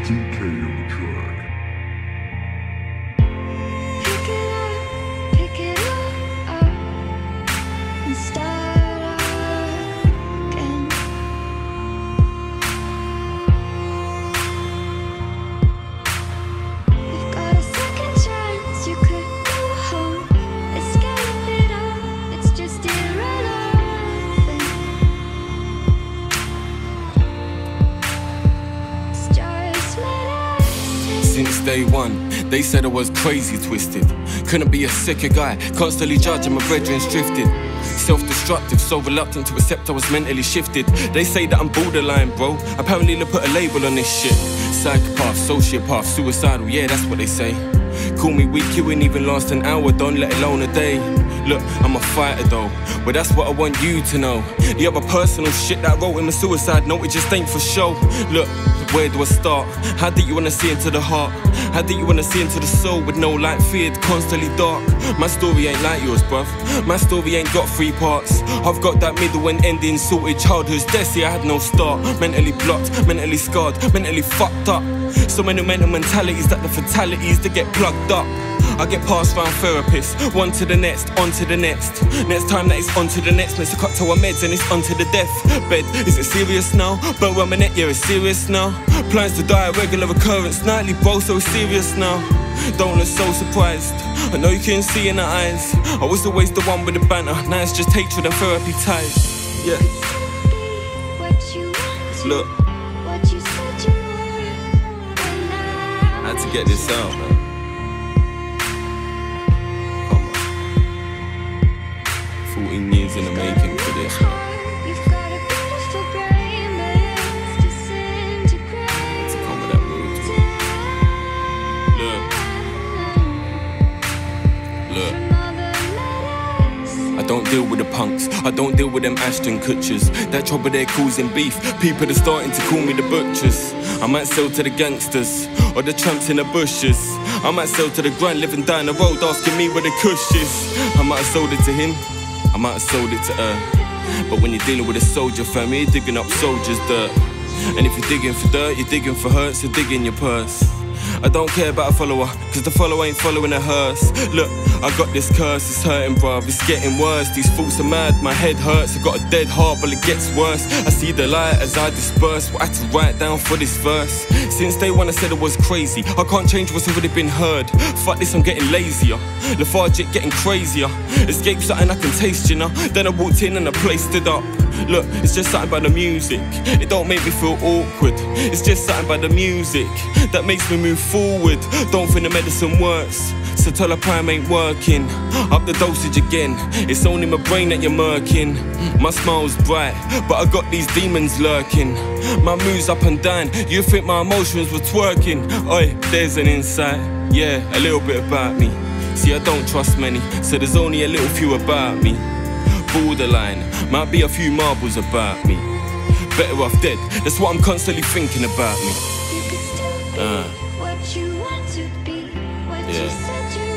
TK on the track. Day one, they said I was crazy twisted. Couldn't be a sicker guy, constantly judging my brethren's drifted. Self destructive, so reluctant to accept I was mentally shifted. They say that I'm borderline, bro. Apparently, they put a label on this shit. Psychopath, sociopath, suicidal, yeah, that's what they say. Call me weak, you ain't even last an hour, don't let alone a day. Look, I'm a fighter though, but that's what I want you to know. The other personal shit that I wrote in my suicide note, it just ain't for show. Look, where do I start? How do you wanna see into the heart? How do you wanna see into the soul with no light, feared, constantly dark? My story ain't like yours, bruv. My story ain't got three parts. I've got that middle and ending sorted. Childhood's desi, I had no start. Mentally blocked, mentally scarred, mentally fucked up. So many mental mentalities that the fatalities that get plugged up. I get passed round therapists, one to the next, on to the next. Next time that it's on to the next, let's cut to our meds and it's on to the death bed. Is it serious now? But when my neck, yeah, it's serious now. Plans to die, a regular occurrence nightly, bro, so it's serious now. Don't look so surprised. I know you can see in the eyes. I was always the one with the banter, now it's just hatred and therapy ties. Yeah, look, what you said you would. When I I had to get this out, man. 14 years in the making for this, look. I don't deal with the punks, I don't deal with them Ashton Kutchers. That trouble they're causing beef, people are starting to call me the butchers. I might sell to the gangsters, or the tramps in the bushes. I might sell to the grind living down the road asking me where the kush is. I might have sold it to him, I might have sold it to her. But when you're dealing with a soldier family, you're digging up soldiers' dirt. And if you're digging for dirt, you're digging for hurt, so dig in your purse. I don't care about a follower, cause the follower ain't following a hearse. Look, I got this curse, it's hurting, bruv, it's getting worse. These thoughts are mad, my head hurts, I got a dead heart, but it gets worse. I see the light as I disperse, what I had to write down for this verse. Since day one, I said I was crazy, I can't change what's already been heard. Fuck this, I'm getting lazier, lethargic, getting crazier. Escape something I can taste, you know. Then I walked in and the place stood up. Look, it's just something about the music. It don't make me feel awkward. It's just something about the music that makes me move forward. Don't think the medicine works. Citalopram ain't working. Up the dosage again. It's only my brain that you're murking. My smile's bright, but I got these demons lurking. My mood's up and down. You think my emotions were twerking? Oi, there's an insight. Yeah, a little bit about me. See, I don't trust many, so there's only a little few about me borderline. Might be a few marbles about me. Better off dead, that's what I'm constantly thinking about me. Uh. What you want to be. What you Yeah.